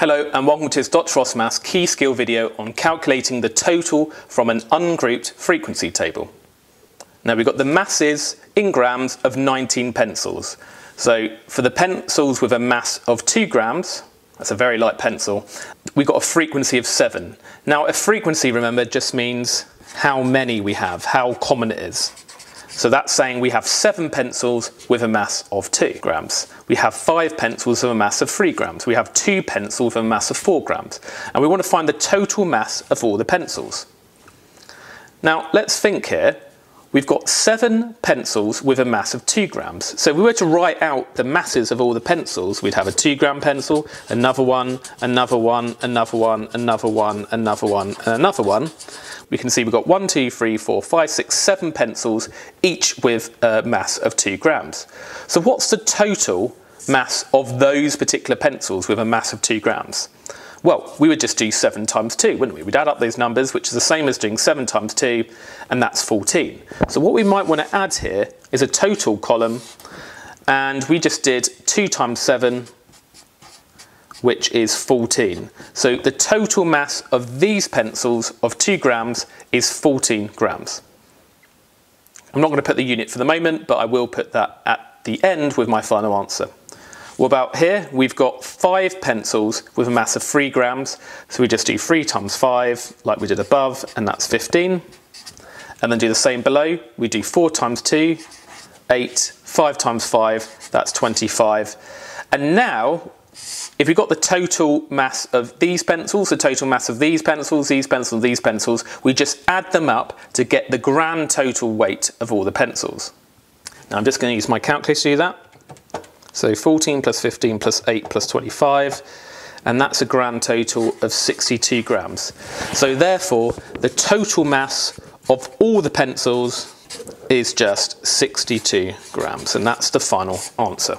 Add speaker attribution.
Speaker 1: Hello and welcome to this Dr. Frost Maths key skill video on calculating the total from an ungrouped frequency table. Now we've got the masses in grams of 19 pencils. So for the pencils with a mass of 2 grams, that's a very light pencil, we've got a frequency of 7. Now a frequency, remember, just means how many we have, how common it is. So that's saying we have seven pencils with a mass of two grams. We have five pencils with a mass of three grams. We have two pencils with a mass of four grams. And we want to find the total mass of all the pencils. Now let's think here. We've got seven pencils with a mass of two grams. So if we were to write out the masses of all the pencils, we'd have a two gram pencil, another one, another one, another one, another one, another one, and another one we can see we've got one, two, three, four, five, six, seven pencils, each with a mass of two grams. So what's the total mass of those particular pencils with a mass of two grams? Well, we would just do 7 times 2, wouldn't we? We'd add up those numbers, which is the same as doing 7 times 2, and that's 14. So what we might want to add here is a total column, and we just did 2 times 7 which is 14. So the total mass of these pencils of 2 grams is 14 grams. I'm not going to put the unit for the moment, but I will put that at the end with my final answer. What about here? We've got 5 pencils with a mass of 3 grams, so we just do 3 times 5 like we did above, and that's 15. And then do the same below, we do 4 times 2, 8, 5 times 5, that's 25. And now if we've got the total mass of these pencils, the total mass of these pencils, these pencils, these pencils, we just add them up to get the grand total weight of all the pencils. Now I'm just going to use my calculator to do that. So 14 plus 15 plus 8 plus 25, and that's a grand total of 62 grams. So therefore, the total mass of all the pencils is just 62 grams, and that's the final answer.